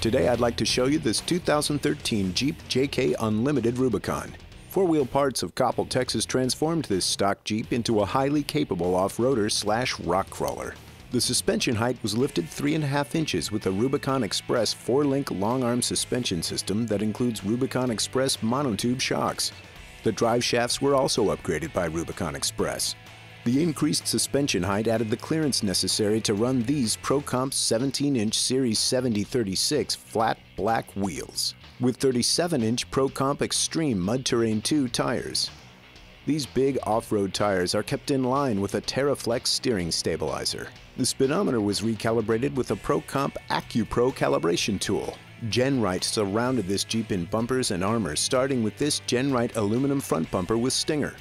Today I'd like to show you this 2013 Jeep JK Unlimited Rubicon. Four-wheel parts of Coppell, Texas transformed this stock Jeep into a highly capable off-roader slash rock crawler. The suspension height was lifted 3.5 inches with a Rubicon Express 4-link long-arm suspension system that includes Rubicon Express monotube shocks. The drive shafts were also upgraded by Rubicon Express. The increased suspension height added the clearance necessary to run these Pro Comp 17-inch Series 7036 flat black wheels with 37-inch ProComp Xtreme Mud Terrain 2 tires. These big off-road tires are kept in line with a Teraflex steering stabilizer. The speedometer was recalibrated with a Pro Comp AccuPro calibration tool. Gen Right surrounded this Jeep in bumpers and armor, starting with this Gen Right aluminum front bumper with stinger.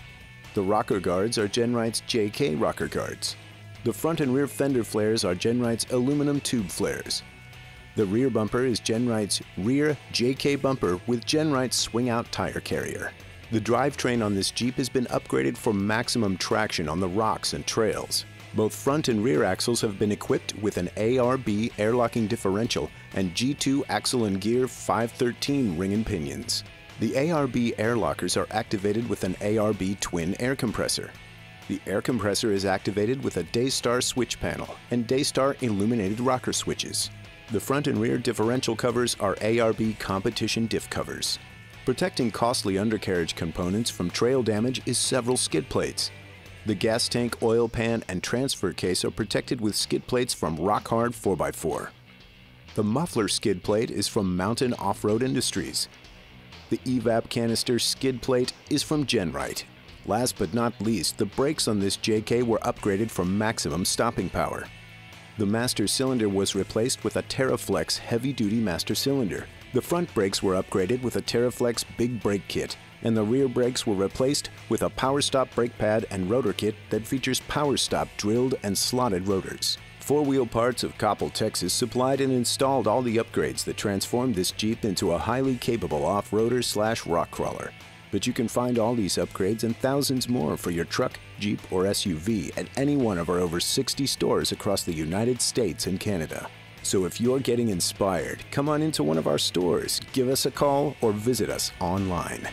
The rocker guards are Gen Right's JK rocker guards. The front and rear fender flares are Gen Right's aluminum tube flares. The rear bumper is Gen Right's rear JK bumper with Gen Right's swing-out tire carrier. The drivetrain on this Jeep has been upgraded for maximum traction on the rocks and trails. Both front and rear axles have been equipped with an ARB air-locking differential and G2 axle and gear 513 ring and pinions. The ARB air lockers are activated with an ARB twin air compressor. The air compressor is activated with a Daystar switch panel and Daystar illuminated rocker switches. The front and rear differential covers are ARB competition diff covers. Protecting costly undercarriage components from trail damage is several skid plates. The gas tank, oil pan, and transfer case are protected with skid plates from Rock Hard 4x4. The muffler skid plate is from Mountain Off-Road Industries. The evap canister skid plate is from Gen Right. Last but not least, the brakes on this JK were upgraded for maximum stopping power. The master cylinder was replaced with a Teraflex heavy-duty master cylinder. The front brakes were upgraded with a Teraflex big brake kit, and the rear brakes were replaced with a PowerStop brake pad and rotor kit that features PowerStop drilled and slotted rotors. Four Wheel Parts of Coppell, Texas supplied and installed all the upgrades that transformed this Jeep into a highly capable off-roader slash rock crawler. But you can find all these upgrades and thousands more for your truck, Jeep, or SUV at any one of our over 60 stores across the United States and Canada. So if you're getting inspired, come on into one of our stores, give us a call, or visit us online.